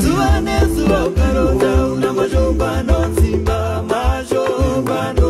zuva nezuva ukarota una mashombano simba mashombano